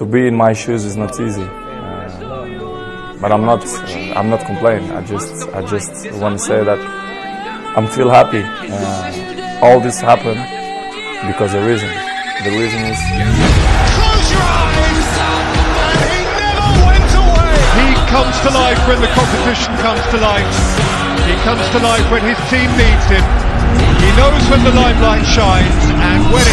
to be in my shoes is not easy. Uh, but I'm not. Uh, I'm not complaining. I just. I just want to say that I'm feel happy. Uh, all this happened because the reason. The reason is. He comes to life when the competition comes to life. He comes to life when his team needs him. He knows when the limelight shines, and when!